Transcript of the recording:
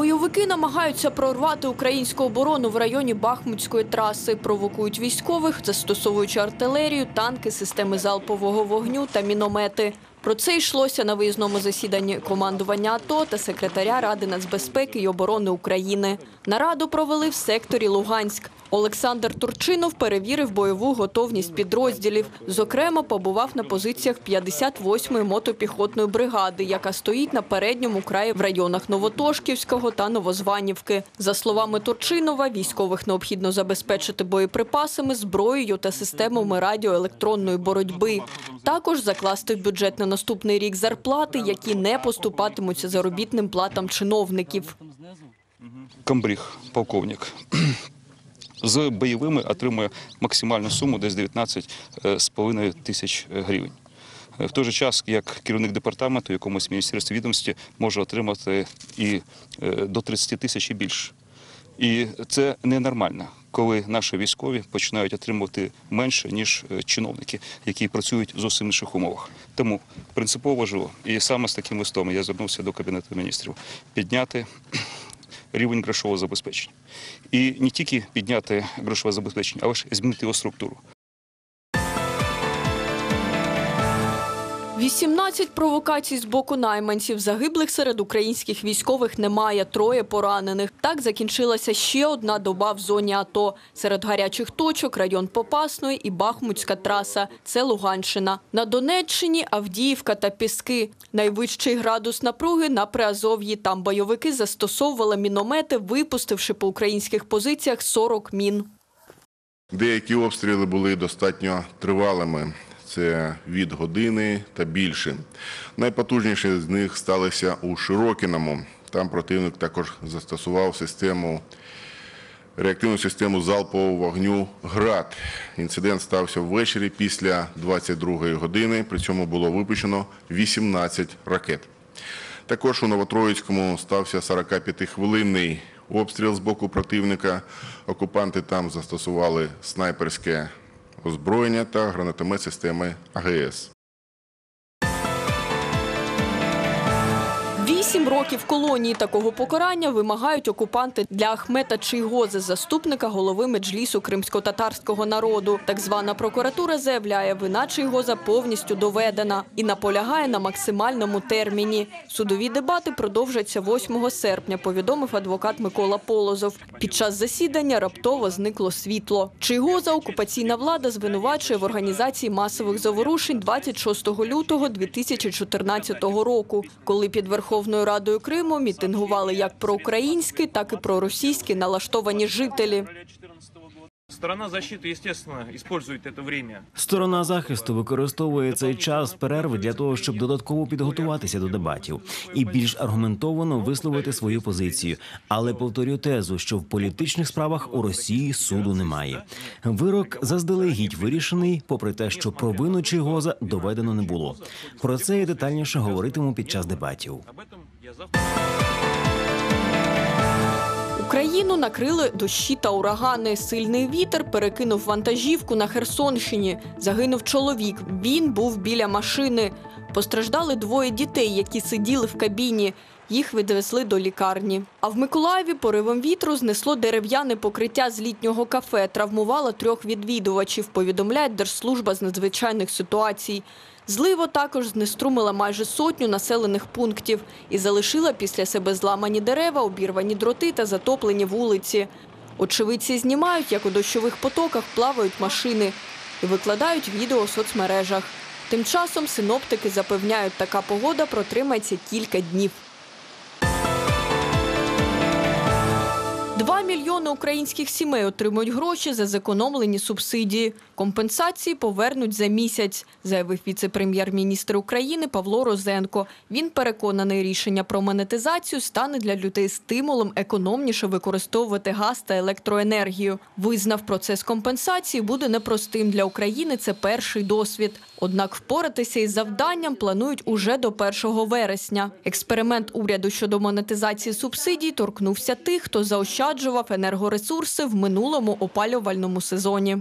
Бойовики намагаються прорвати українську оборону в районі Бахмутської траси, провокують військових, застосовуючи артилерію, танки, системи залпового вогню та міномети. Про це йшлося на виїзному засіданні командування АТО та секретаря Ради нацбезпеки і оборони України. Нараду провели в секторі Луганськ. Олександр Турчинов перевірив бойову готовність підрозділів. Зокрема, побував на позиціях 58-ї мотопіхотної бригади, яка стоїть на передньому краї в районах Новотошківського та Новозванівки. За словами Турчинова, військових необхідно забезпечити боєприпасами, зброєю та системами радіоелектронної боротьби. Також закласти в бюджет на наступний рік зарплати, які не поступатимуться заробітним платам чиновників. комбриг, полковник. З бойовими отримує максимальну суму десь 19,5 тисяч гривень. Е, В той же час, як керівник департаменту, якомусь міністерстві відомості може отримати і е, до 30 тисяч і більше. І це ненормально, коли наші військові починають отримувати менше, ніж е, чиновники, які працюють в зовсім інших умовах. Тому принципово важливо, і саме з таким листом я звернувся до Кабінету міністрів, підняти рівень грошового забезпечення. І не тільки підняти грошове забезпечення, але ж змінити його структуру. 18 провокацій з боку найманців. Загиблих серед українських військових немає. Троє поранених. Так закінчилася ще одна доба в зоні АТО. Серед гарячих точок район Попасної і Бахмутська траса. Це Луганщина. На Донеччині Авдіївка та Піски. Найвищий градус напруги на Приазов'ї. Там бойовики застосовували міномети, випустивши по українських позиціях 40 мін. Деякі обстріли були достатньо тривалими. Це від години та більше. Найпотужніші з них сталися у Широкіному. Там противник також застосував систему реактивну систему залпового вогню ГРАД. Інцидент стався ввечері після 22-ї години. При цьому було випущено 18 ракет. Також у Новотроїцькому стався 45-хвилинний обстріл з боку противника. Окупанти там застосували снайперське озброєння та гранатомет системи АГС. Вісім років колонії такого покарання вимагають окупанти для Ахмета Чийгози, заступника голови меджлісу кримсько-татарського народу. Так звана прокуратура заявляє, вина Чийгоза повністю доведена і наполягає на максимальному терміні. Судові дебати продовжаться 8 серпня, повідомив адвокат Микола Полозов. Під час засідання раптово зникло світло. Чийгоза окупаційна влада звинувачує в організації масових заворушень 26 лютого 2014 року, коли під Верховною Радою Криму мітингували як проукраїнські, так і проросійські налаштовані жителі. Сторона защиты, естественно, использует это время. Сторона захисту використовує цей час перерви для того, щоб додатково підготуватися до дебатів і більш аргументовано висловити свою позицію. Але повторю тезу, що в політичних справах у Росії суду немає. Вирок заздалегідь вирішений, попри те, що провину Чигоза доведено не було. Про це я детальніше говоритиму під час дебатів. Україну накрили дощі та урагани. Сильний вітер перекинув вантажівку на Херсонщині. Загинув чоловік. Він був біля машини. Постраждали двоє дітей, які сиділи в кабіні. Їх відвезли до лікарні. А в Миколаєві поривом вітру знесло дерев'яне покриття з літнього кафе. Травмувало трьох відвідувачів. Повідомляє Держслужба з надзвичайних ситуацій. Зливо також знеструмила майже сотню населених пунктів і залишила після себе зламані дерева, обірвані дроти та затоплені вулиці. Очевидці знімають, як у дощових потоках плавають машини і викладають відео у соцмережах. Тим часом синоптики запевняють, така погода протримається кілька днів. Два українських сімей отримують гроші за зекономлені субсидії. Компенсації повернуть за місяць, заявив віце-прем'єр-міністр України Павло Розенко. Він переконаний, рішення про монетизацію стане для людей стимулом економніше використовувати газ та електроенергію. Визнав, процес компенсації буде непростим для України. Це перший досвід. Однак впоратися із завданням планують уже до 1 вересня. Експеримент уряду щодо монетизації субсидій торкнувся тих, хто заощаджував енергоресурси в минулому опалювальному сезоні.